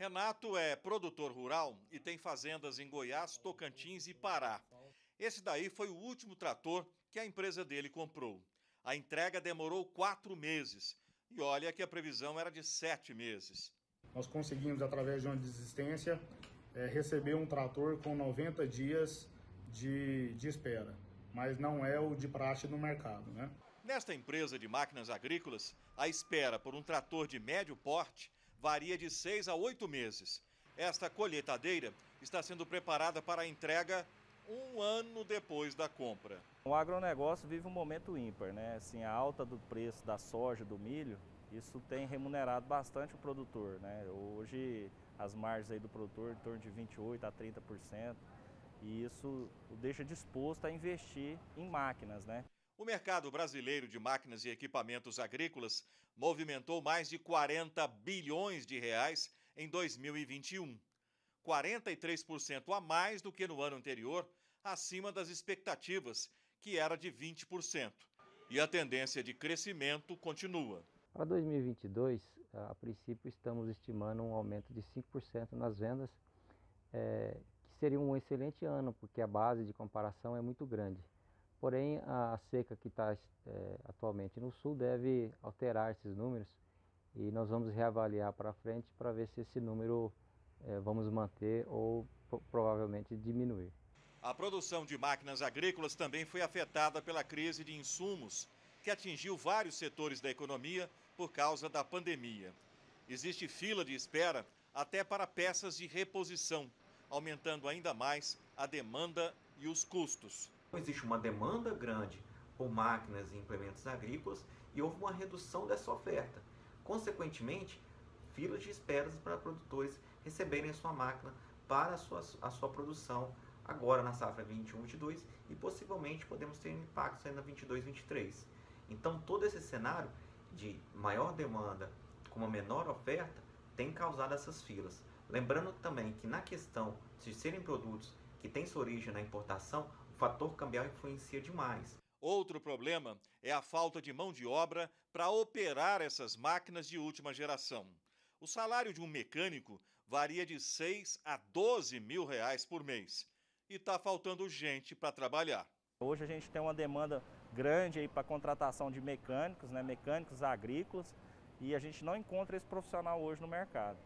Renato é produtor rural e tem fazendas em Goiás, Tocantins e Pará. Esse daí foi o último trator que a empresa dele comprou. A entrega demorou quatro meses e olha que a previsão era de sete meses. Nós conseguimos, através de uma desistência, é, receber um trator com 90 dias de, de espera, mas não é o de praxe no mercado. Né? Nesta empresa de máquinas agrícolas, a espera por um trator de médio porte varia de seis a oito meses. Esta colheitadeira está sendo preparada para a entrega um ano depois da compra. O agronegócio vive um momento ímpar, né? Assim, a alta do preço da soja, do milho, isso tem remunerado bastante o produtor, né? Hoje as margens aí do produtor em torno de 28 a 30%, e isso o deixa disposto a investir em máquinas, né? O mercado brasileiro de máquinas e equipamentos agrícolas movimentou mais de 40 bilhões de reais em 2021. 43% a mais do que no ano anterior, acima das expectativas, que era de 20%. E a tendência de crescimento continua. Para 2022, a princípio estamos estimando um aumento de 5% nas vendas, é, que seria um excelente ano, porque a base de comparação é muito grande. Porém, a seca que está é, atualmente no sul deve alterar esses números e nós vamos reavaliar para frente para ver se esse número é, vamos manter ou provavelmente diminuir. A produção de máquinas agrícolas também foi afetada pela crise de insumos, que atingiu vários setores da economia por causa da pandemia. Existe fila de espera até para peças de reposição, aumentando ainda mais a demanda e os custos. Existe uma demanda grande por máquinas e implementos agrícolas e houve uma redução dessa oferta. Consequentemente, filas de esperas para produtores receberem a sua máquina para a sua, a sua produção agora na safra 21-22 e possivelmente podemos ter impactos ainda 22-23. Então todo esse cenário de maior demanda com uma menor oferta tem causado essas filas. Lembrando também que na questão de serem produtos que têm sua origem na importação, fator cambial influencia demais. Outro problema é a falta de mão de obra para operar essas máquinas de última geração. O salário de um mecânico varia de 6 a 12 mil reais por mês. E está faltando gente para trabalhar. Hoje a gente tem uma demanda grande para contratação de mecânicos, né, mecânicos agrícolas, e a gente não encontra esse profissional hoje no mercado.